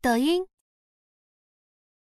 抖音。